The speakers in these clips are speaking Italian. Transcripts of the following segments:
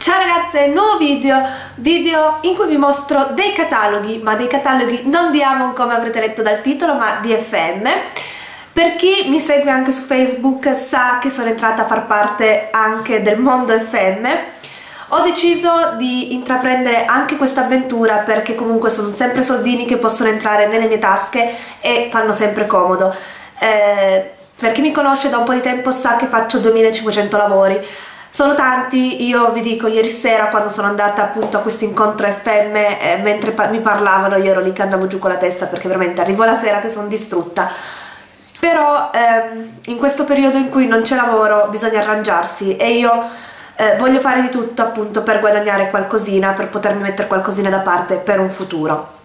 Ciao ragazze, nuovo video, video in cui vi mostro dei cataloghi, ma dei cataloghi non di Avon come avrete letto dal titolo, ma di FM. Per chi mi segue anche su Facebook sa che sono entrata a far parte anche del mondo FM. Ho deciso di intraprendere anche questa avventura perché comunque sono sempre soldini che possono entrare nelle mie tasche e fanno sempre comodo. Eh, per chi mi conosce da un po' di tempo sa che faccio 2500 lavori sono tanti, io vi dico, ieri sera quando sono andata appunto a questo incontro FM, eh, mentre pa mi parlavano io ero lì che andavo giù con la testa perché veramente arrivo la sera che sono distrutta. Però ehm, in questo periodo in cui non c'è lavoro bisogna arrangiarsi e io eh, voglio fare di tutto appunto per guadagnare qualcosina, per potermi mettere qualcosina da parte per un futuro.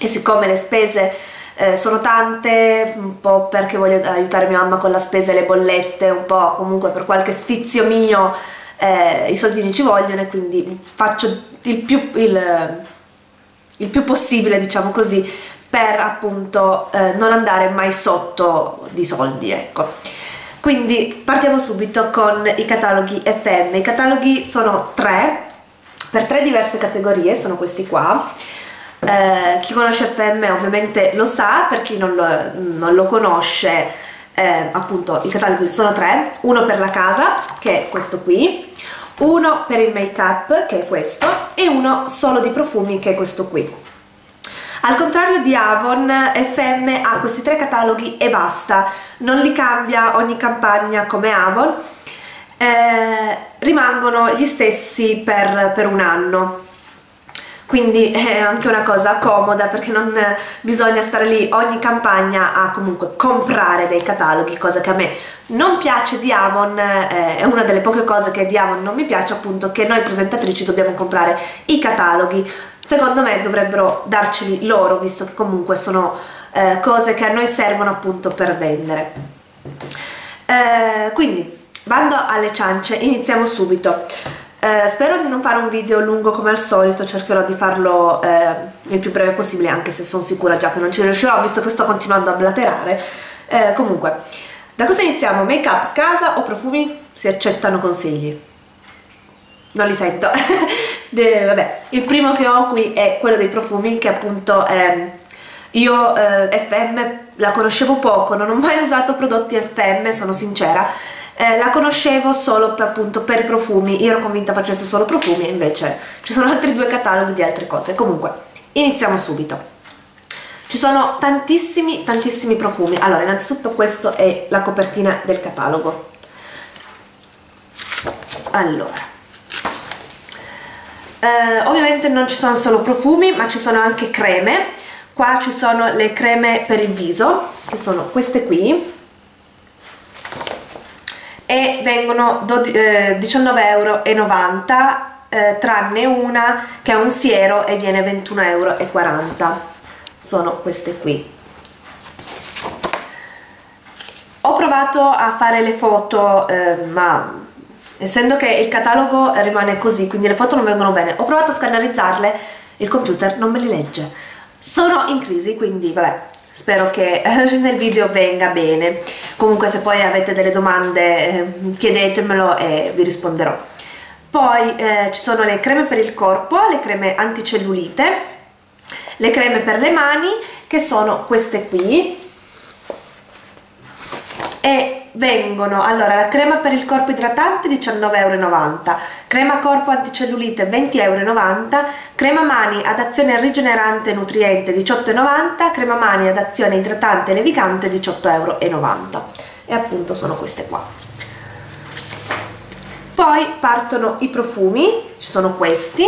E siccome le spese eh, sono tante, un po' perché voglio aiutare mia mamma con la spesa e le bollette, un po' comunque per qualche sfizio mio eh, i soldini ci vogliono e quindi faccio il più, il, il più possibile, diciamo così, per appunto eh, non andare mai sotto di soldi, ecco. Quindi partiamo subito con i cataloghi FM. I cataloghi sono tre, per tre diverse categorie, sono questi qua eh, chi conosce FM ovviamente lo sa, per chi non lo, non lo conosce eh, appunto i cataloghi sono tre, uno per la casa che è questo qui, uno per il make up che è questo. E uno solo di profumi che è questo qui. Al contrario di Avon, FM ha questi tre cataloghi e basta, non li cambia ogni campagna come Avon, eh, rimangono gli stessi per, per un anno quindi è anche una cosa comoda perché non bisogna stare lì ogni campagna a comunque comprare dei cataloghi, cosa che a me non piace di Avon, eh, è una delle poche cose che di Avon non mi piace appunto che noi presentatrici dobbiamo comprare i cataloghi, secondo me dovrebbero darceli loro visto che comunque sono eh, cose che a noi servono appunto per vendere. Eh, quindi, bando alle ciance, iniziamo subito. Eh, spero di non fare un video lungo come al solito, cercherò di farlo eh, il più breve possibile anche se sono sicura già che non ci riuscirò visto che sto continuando a blaterare. Eh, comunque, da cosa iniziamo? Make up, casa o profumi? Si accettano consigli. Non li sento. De, vabbè, il primo che ho qui è quello dei profumi che appunto ehm, io eh, FM la conoscevo poco, non ho mai usato prodotti FM, sono sincera eh, la conoscevo solo per, appunto per i profumi, io ero convinta facesse solo profumi invece ci sono altri due cataloghi di altre cose. Comunque, iniziamo subito. Ci sono tantissimi, tantissimi profumi. Allora, innanzitutto questo è la copertina del catalogo. Allora, eh, ovviamente non ci sono solo profumi, ma ci sono anche creme. Qua ci sono le creme per il viso, che sono queste qui e vengono eh, 19,90 euro eh, tranne una che è un siero e viene 21,40 euro sono queste qui. Ho provato a fare le foto eh, ma essendo che il catalogo rimane così quindi le foto non vengono bene ho provato a scannerizzarle il computer non me le legge. Sono in crisi quindi vabbè spero che nel video venga bene. Comunque se poi avete delle domande eh, chiedetemelo e vi risponderò. Poi eh, ci sono le creme per il corpo le creme anticellulite le creme per le mani che sono queste qui. E vengono. Allora la crema per il corpo idratante 19,90 euro crema corpo anticellulite 20,90 euro crema mani ad azione rigenerante e nutriente 18,90 crema mani ad azione idratante e levigante 18,90 euro e appunto sono queste qua. Poi partono i profumi ci sono questi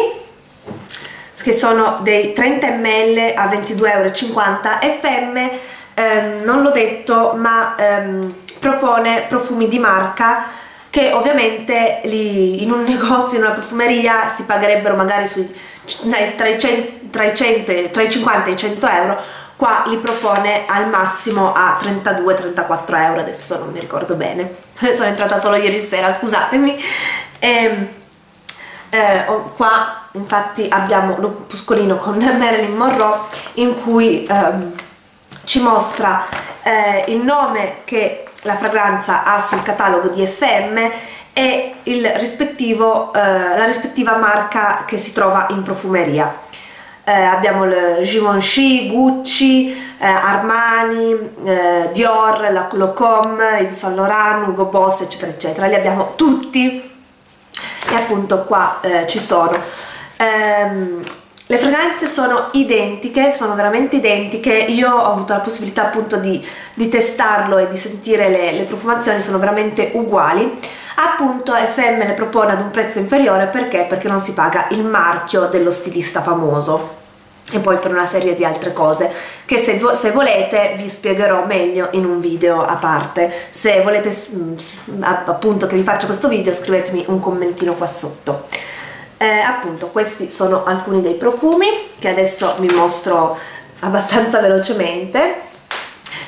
che sono dei 30 ml a 22,50 euro FM ehm, non l'ho detto ma ehm, propone profumi di marca che ovviamente lì in un negozio, in una profumeria si pagherebbero magari sui, tra, i 100, tra, i 100, tra i 50 e i 100 euro. Qua li propone al massimo a 32-34 euro adesso non mi ricordo bene. Sono entrata solo ieri sera scusatemi. E, ehm, eh, qua infatti abbiamo l'opuscolino con Marilyn Monroe in cui ehm, ci mostra eh, il nome che la fragranza ha sul catalogo di FM e eh, la rispettiva marca che si trova in profumeria. Eh, abbiamo il Givenchy, Gucci, eh, Armani, eh, Dior, la Locom, Yves Saint Laurent, Hugo Boss eccetera eccetera, li abbiamo tutti e appunto qua eh, ci sono. Ehm, le fragranze sono identiche, sono veramente identiche, io ho avuto la possibilità appunto di, di testarlo e di sentire le, le profumazioni, sono veramente uguali. Appunto FM le propone ad un prezzo inferiore perché? Perché non si paga il marchio dello stilista famoso. E poi per una serie di altre cose che se, se, volete vi spiegherò meglio in un video a parte. Se volete appunto che vi faccia questo video scrivetemi un commentino qua sotto eh, appunto questi sono alcuni dei profumi che adesso vi mostro abbastanza velocemente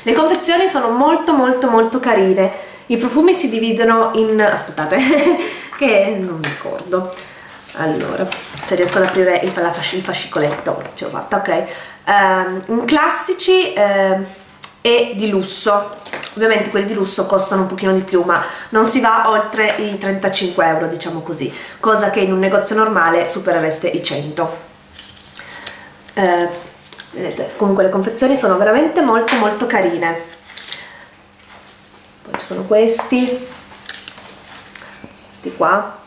le confezioni sono molto molto molto carine i profumi si dividono in... aspettate, che non mi ricordo. Allora, se riesco ad aprire il, il fascicoletto, ce l'ho fatta, ok. Um, classici uh, e di lusso. Ovviamente quelli di lusso costano un pochino di più, ma non si va oltre i 35 euro, diciamo così, cosa che in un negozio normale superereste i 100. Uh, vedete, comunque le confezioni sono veramente molto molto carine. Poi ci sono questi. Questi qua.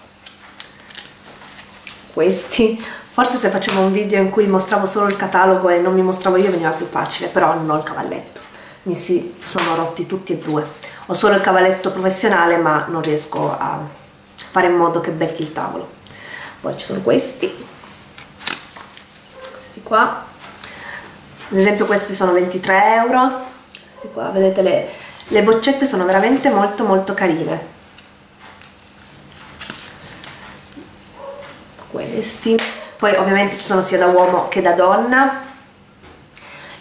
Questi. Forse se facevo un video in cui mostravo solo il catalogo e non mi mostravo io veniva più facile però non ho il cavalletto mi si sono rotti tutti e due. Ho solo il cavalletto professionale ma non riesco a fare in modo che becchi il tavolo. Poi ci sono questi. Questi qua. Ad esempio questi sono 23 euro. Questi qua vedete le, le boccette sono veramente molto molto carine. Questi. Poi ovviamente ci sono sia da uomo che da donna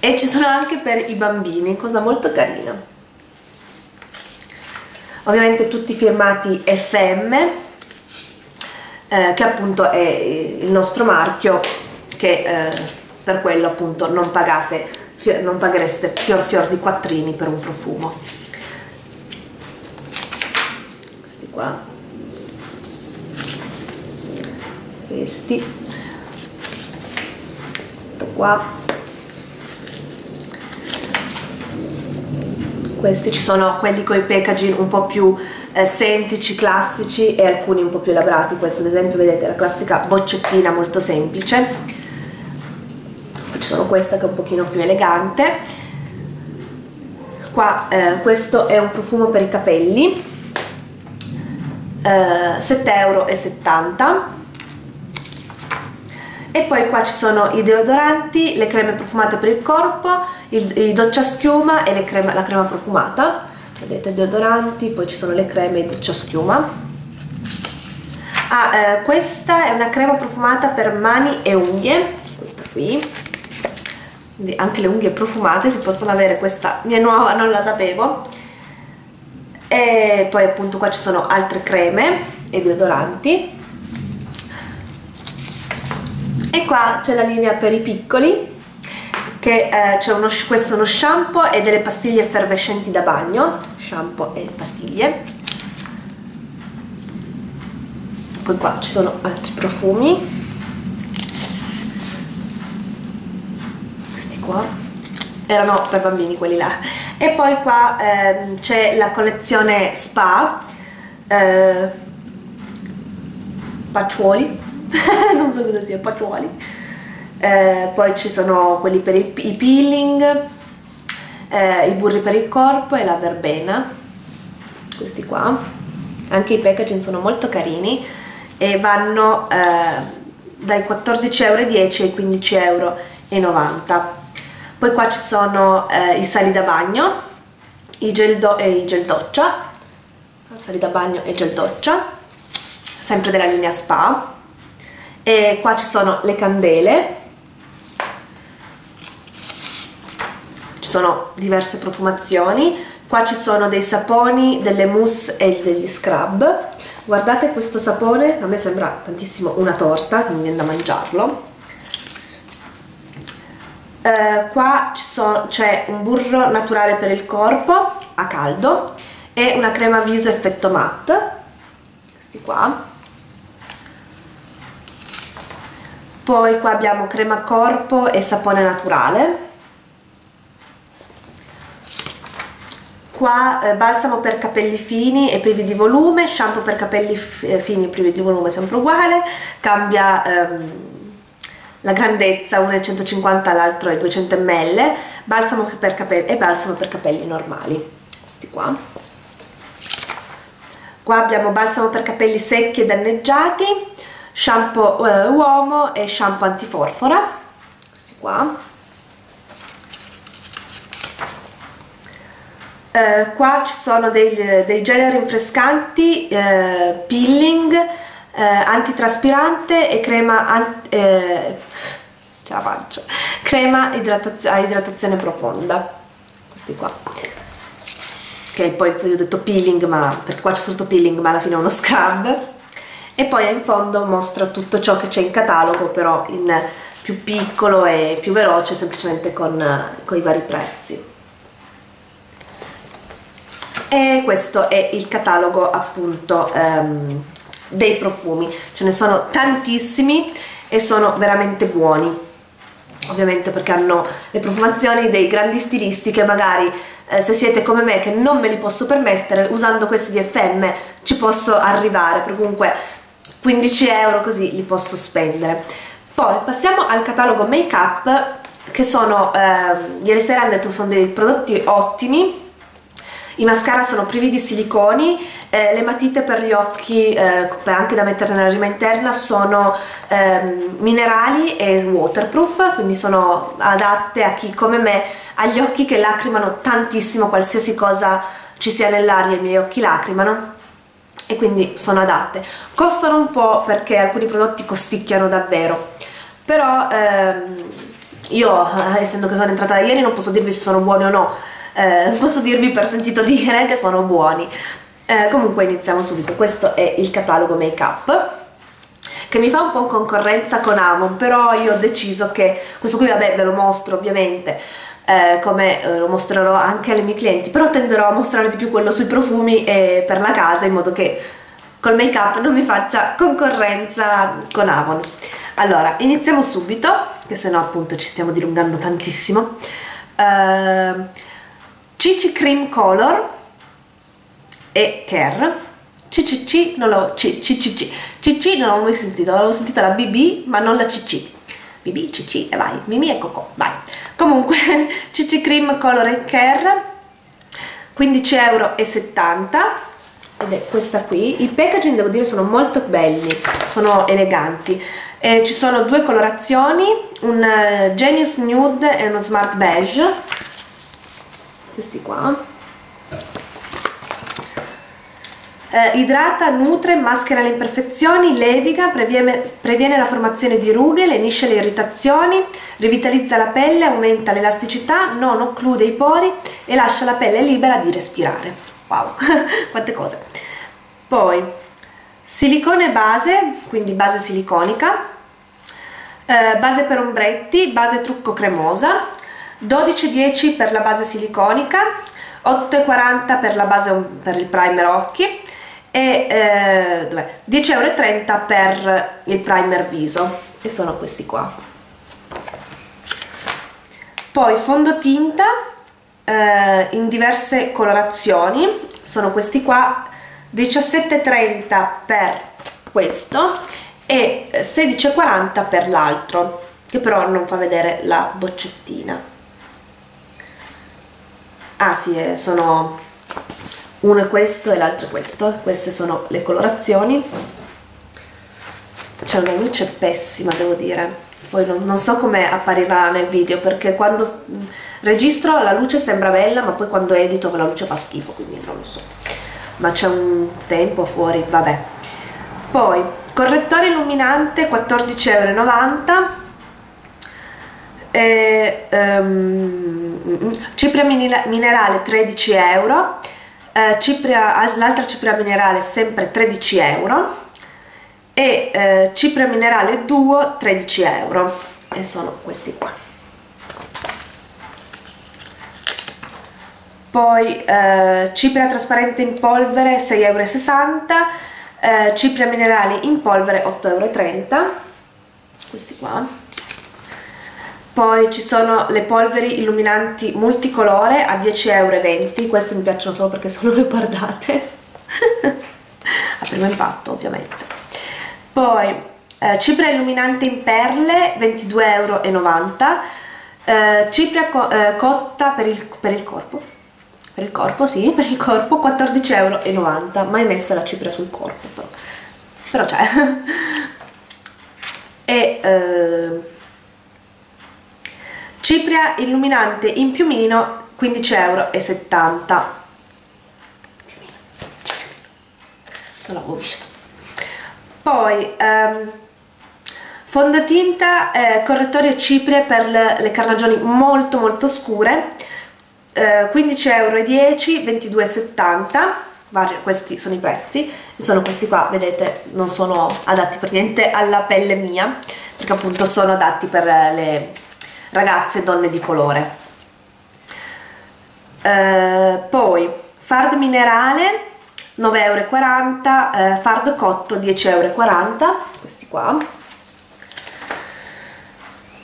e ci sono anche per i bambini cosa molto carina. Ovviamente tutti firmati FM eh, che appunto è il nostro marchio che eh, per quello appunto non pagate non paghereste fior fior di quattrini per un profumo. Questi qua. Questi. Qua questi ci sono quelli con i packaging un po' più eh, semplici, classici e alcuni un po' più elaborati. Questo ad esempio vedete la classica boccettina molto semplice. Ci sono questa che è un pochino più elegante. Qua eh, questo è un profumo per i capelli eh, 7,70 euro e poi qua ci sono i deodoranti, le creme profumate per il corpo, il, i doccia schiuma e crema, la crema profumata. Vedete deodoranti, poi ci sono le creme e doccia schiuma. Ah, eh, questa è una crema profumata per mani e unghie questa qui. Quindi anche le unghie profumate si possono avere questa mia nuova non la sapevo. E poi appunto qua ci sono altre creme e deodoranti e qua c'è la linea per i piccoli che eh, c'è uno, questo è uno shampoo e delle pastiglie effervescenti da bagno. Shampoo e pastiglie. Poi qua ci sono altri profumi. Qua. Erano per bambini quelli là. E poi qua ehm, c'è la collezione spa eh, pacciuoli non so cosa sia pacciuoli eh, poi ci sono quelli per i, i peeling eh, i burri per il corpo e la verbena. Questi qua. Anche i packaging sono molto carini e vanno eh, dai 14,10 euro ai 15,90 euro poi qua ci sono eh, i sali da bagno i gel, do e i gel doccia. Sali da bagno e gel doccia. Sempre della linea spa e qua ci sono le candele. Ci sono diverse profumazioni. Qua ci sono dei saponi, delle mousse e degli scrub. Guardate questo sapone, a me sembra tantissimo una torta, che mi viene da mangiarlo. Eh, qua c'è un burro naturale per il corpo a caldo e una crema viso effetto matte. Questi qua poi qua abbiamo crema corpo e sapone naturale. Qua eh, balsamo per capelli fini e privi di volume shampoo per capelli eh, fini e privi di volume sempre uguale. Cambia ehm, la grandezza uno è 150 l'altro è 200 ml. Balsamo per capelli e balsamo per capelli normali questi qua. Qua abbiamo balsamo per capelli secchi e danneggiati shampoo eh, uomo e shampoo antiforfora. Questi qua. Eh, qua ci sono dei, dei gel rinfrescanti, eh, peeling, eh, antitraspirante e crema, an eh, la faccio, crema idratazio a idratazione profonda, questi qua, che poi ho detto peeling, ma, perché qua c'è sotto peeling ma alla fine è uno scrub, e poi in fondo mostra tutto ciò che c'è in catalogo però in più piccolo e più veloce semplicemente con, con i vari prezzi. E questo è il catalogo appunto um, dei profumi. Ce ne sono tantissimi e sono veramente buoni. Ovviamente perché hanno le profumazioni dei grandi stilisti che magari eh, se siete come me che non me li posso permettere usando questi DFM ci posso arrivare. Per comunque 15 euro così li posso spendere. Poi passiamo al catalogo make up che sono eh, ieri sera hanno detto sono dei prodotti ottimi. I mascara sono privi di siliconi, eh, le matite per gli occhi, eh, anche da mettere nella rima interna, sono ehm, minerali e waterproof, quindi sono adatte a chi come me ha gli occhi che lacrimano tantissimo, qualsiasi cosa ci sia nell'aria i miei occhi lacrimano e quindi sono adatte. Costano un po' perché alcuni prodotti costicchiano davvero, però ehm, io essendo che sono entrata ieri non posso dirvi se sono buoni o no, eh, posso dirvi per sentito dire che sono buoni. Eh, comunque iniziamo subito. Questo è il catalogo make up che mi fa un po' concorrenza con Avon però io ho deciso che questo qui vabbè ve lo mostro ovviamente eh, come eh, lo mostrerò anche alle mie clienti però tenderò a mostrare di più quello sui profumi e per la casa in modo che col make up non mi faccia concorrenza con Avon. Allora iniziamo subito che se no appunto ci stiamo dilungando tantissimo. Uh, CC Cream Color e Care. CCC non l'ho CCC CC non l'ho mai sentito, avevo sentito la BB ma non la CC BB, CC e vai, Mimi e Coco, vai comunque CC Cream Color Care 15,70 euro ed è questa qui. I packaging devo dire sono molto belli sono eleganti. Eh, ci sono due colorazioni un uh, Genius Nude e uno Smart Beige. Questi qua eh, idrata, nutre, maschera le imperfezioni, leviga, previene, previene, la formazione di rughe, lenisce le irritazioni, rivitalizza la pelle, aumenta l'elasticità, non occlude i pori e lascia la pelle libera di respirare. Wow, quante cose! Poi, silicone base, quindi base siliconica, eh, base per ombretti, base trucco cremosa, 12,10 per la base siliconica 8,40 per la base per il primer occhi e eh, 10,30 euro per il primer viso. E sono questi qua. Poi fondotinta eh, in diverse colorazioni. Sono questi qua 17,30 per questo e 16,40 per l'altro che però non fa vedere la boccettina. Ah sì eh, sono uno è questo e l'altro è questo. Queste sono le colorazioni. C'è una luce pessima devo dire. Poi non, non so come apparirà nel video perché quando registro la luce sembra bella ma poi quando edito la luce fa schifo quindi non lo so. Ma c'è un tempo fuori vabbè. Poi correttore illuminante 14,90 euro e, um, cipria minerale 13 euro eh, l'altra cipria minerale sempre 13 euro e eh, cipria minerale duo 13 euro. E sono questi qua. Poi eh, cipria trasparente in polvere 6,60 euro eh, cipria minerali in polvere 8,30 euro questi qua poi ci sono le polveri illuminanti multicolore a 10,20 euro queste mi piacciono solo perché sono guardate. A primo impatto ovviamente. Poi eh, cipria illuminante in perle 22,90 euro eh, cipria co eh, cotta per il, per il corpo. Per il corpo, sì, per il corpo 14,90 euro mai messa la cipria sul corpo però, però c'è. E eh, cipria illuminante in piumino 15,70 euro non l'avevo visto. Poi ehm, fondotinta eh, correttorie ciprie per le, le carnagioni molto molto scure eh, 15,10 euro 22,70 questi sono i prezzi. Sono questi qua vedete non sono adatti per niente alla pelle mia perché appunto sono adatti per le ragazze donne di colore. Eh, poi fard minerale 9,40 euro eh, fard cotto 10,40 euro questi qua.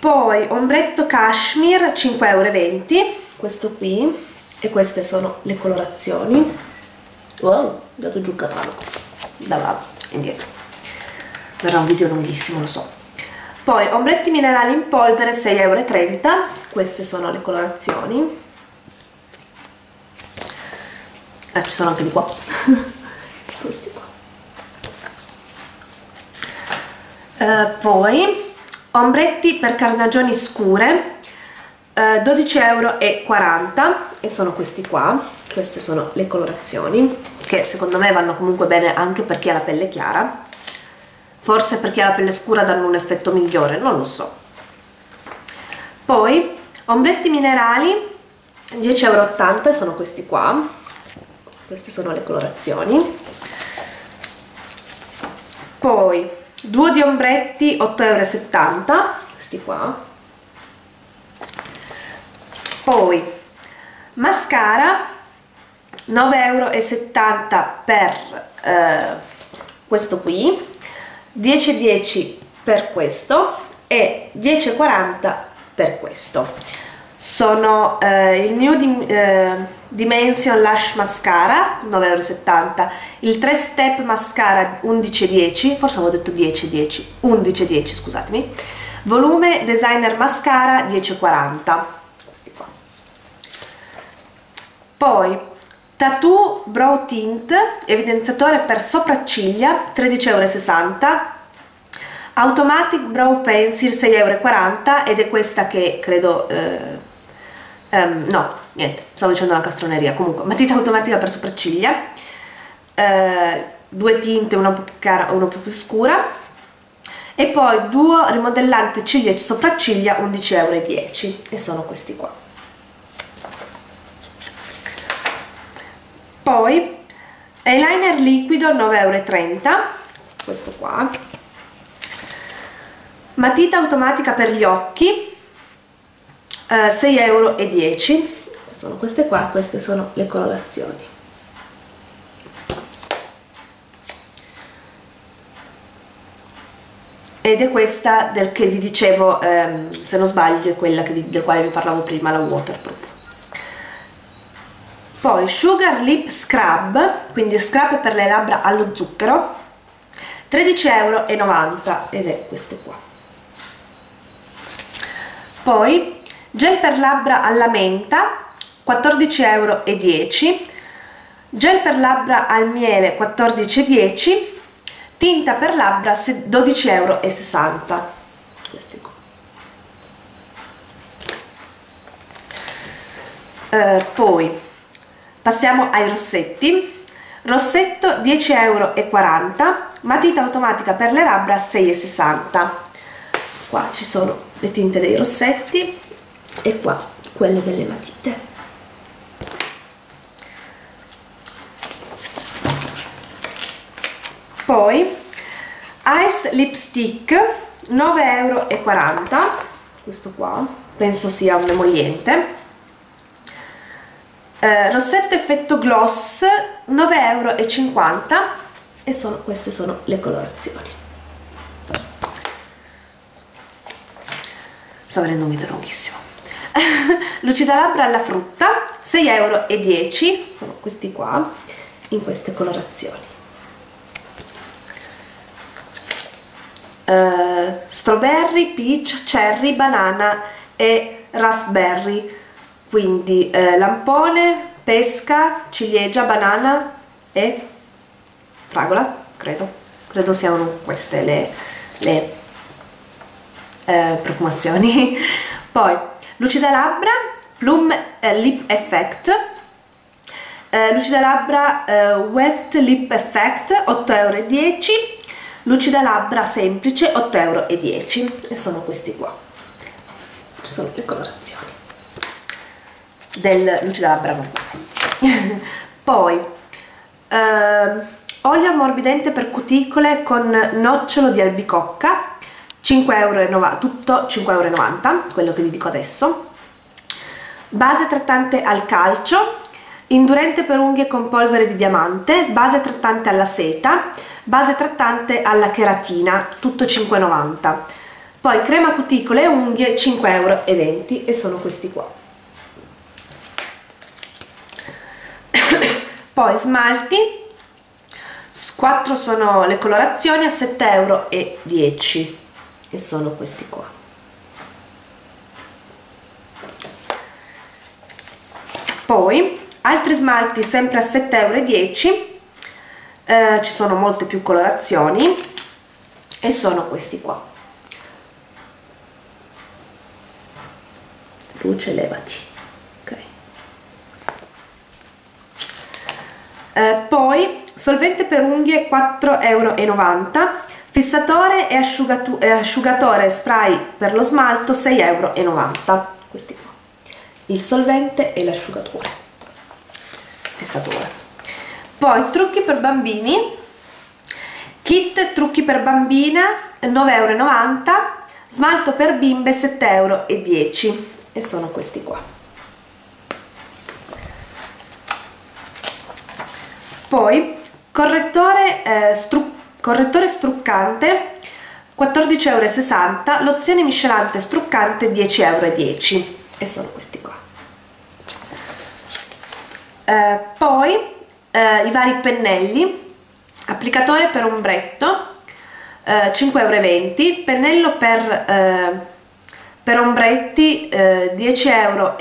Poi ombretto cashmere 5,20 euro questo qui e queste sono le colorazioni. Wow, dato giù il catalogo. Da là, indietro. Verrà un video lunghissimo, lo so poi ombretti minerali in polvere 6,30 euro queste sono le colorazioni. Eh, ci sono anche di qua. Questi qua. Uh, poi ombretti per carnagioni scure 12,40 euro e sono questi qua. Queste sono le colorazioni che secondo me vanno comunque bene anche per chi ha la pelle chiara forse per chi ha la pelle scura danno un effetto migliore, non lo so. Poi ombretti minerali 10,80 euro sono questi qua. Queste sono le colorazioni. Poi duo di ombretti 8,70 euro questi qua. Poi mascara 9,70 euro per eh, questo qui 10,10 per questo e 10,40 per questo. Sono eh, il New eh, Dimension Lash Mascara 9,70 euro il 3 Step Mascara 11,10 forse avevo detto 10,10 11,10 scusatemi. Volume Designer Mascara 10,40 poi Tattoo Brow Tint, evidenziatore per sopracciglia, 13,60 euro. Automatic Brow Pencil, 6,40 euro ed è questa che credo... Eh, um, no, niente, stavo dicendo una castroneria. Comunque, matita automatica per sopracciglia. Eh, due tinte, una più cara e una più scura. E poi duo rimodellante ciglia e sopracciglia, 11,10 euro. E sono questi qua. Poi eyeliner liquido 9,30 euro questo qua. Matita automatica per gli occhi eh, 6,10 euro sono queste qua queste sono le colorazioni. Ed è questa del che vi dicevo ehm, se non sbaglio è quella vi, del quale vi parlavo prima la waterproof poi Sugar Lip Scrub, quindi scrub per le labbra allo zucchero, 13,90 euro ed è questo qua. Poi gel per labbra alla menta, 14,10 euro, gel per labbra al miele, 14,10 tinta per labbra, 12,60 euro. Questi qua. Eh, poi Passiamo ai rossetti. Rossetto 10,40 euro, matita automatica per le labbra 6,60 Qua ci sono le tinte dei rossetti e qua quelle delle matite. Poi Ice Lipstick 9,40 euro, questo qua penso sia un emoliente eh, rossetto effetto gloss 9,50 euro e sono, queste sono le colorazioni. Sto venendo un video lunghissimo. Lucida labbra alla frutta 6,10 euro sono questi qua in queste colorazioni. Uh, strawberry, peach, cherry, banana e raspberry quindi uh, lampone, pesca, ciliegia, banana e fragola, credo. Credo siano queste le, le eh, profumazioni. Poi lucida labbra plum eh, lip effect. Eh, lucida labbra eh, wet lip effect 8,10 euro lucida labbra semplice 8,10 euro e sono questi qua. Ci sono le colorazioni del lucida labbra normale poi ehm, olio ammorbidente per cuticole con nocciolo di albicocca 5 euro tutto 5,90 euro quello che vi dico adesso. Base trattante al calcio indurente per unghie con polvere di diamante base trattante alla seta base trattante alla cheratina tutto 5,90 poi crema cuticole e unghie 5,20 euro e sono questi qua poi smalti. 4 sono le colorazioni a 7,10 euro e sono questi qua. Poi altri smalti sempre a 7,10 euro eh, ci sono molte più colorazioni e sono questi qua. Luce levati okay. eh, poi solvente per unghie 4,90 euro Fissatore e, asciugatore spray per lo smalto 6,90 euro. Questi qua. Il solvente e l'asciugatore. Fissatore. Poi trucchi per bambini. Kit trucchi per bambina 9,90 euro. Smalto per bimbe 7,10 euro. E sono questi qua. Poi correttore eh, struccato correttore struccante 14,60 euro, lozione miscelante struccante 10,10 euro e sono questi qua. Eh, poi eh, i vari pennelli, applicatore per ombretto eh, 5,20 euro, pennello per, eh, per ombretti eh, 10,40 euro,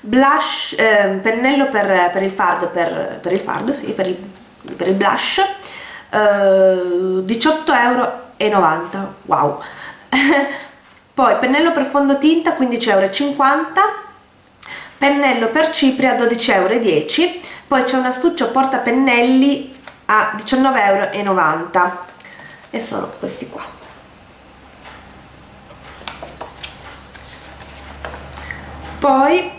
blush, eh, pennello per, per il fardo, per, per il fardo, sì, per il, per il blush 18,90 eh, euro wow. Poi pennello per fondotinta 15,50 euro pennello per cipria 12,10 euro poi c'è un astuccio porta pennelli a 19,90 euro e sono questi qua. Poi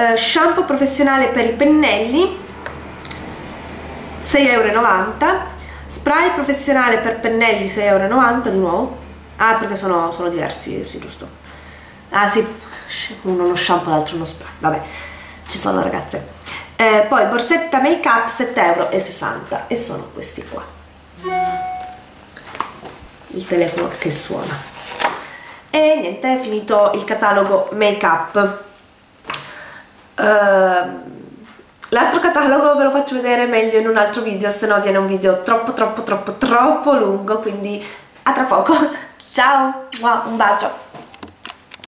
eh, shampoo professionale per i pennelli 6,90 euro spray professionale per pennelli 6,90 euro di nuovo. Ah perché sono, sono diversi sì giusto. Ah sì uno uno shampoo l'altro uno spray. Vabbè ci sono ragazze. Eh, poi borsetta make up 7,60 euro e sono questi qua. Il telefono che suona. E niente è finito il catalogo make up uh, L'altro catalogo ve lo faccio vedere meglio in un altro video, se no viene un video troppo troppo troppo troppo lungo, quindi a tra poco. Ciao, un bacio!